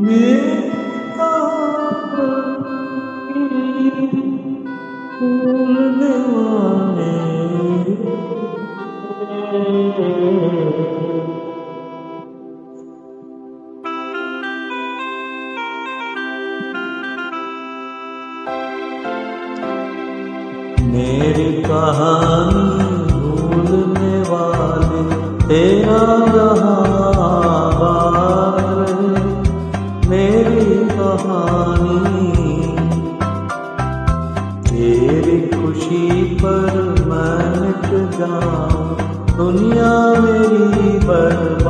मेरा भूलने वाले मेरी कहानी भूलने वाले तेरा जहां कहानी। तेरी खुशी पर मैं मिट जाऊँ दुनिया मेरी बड़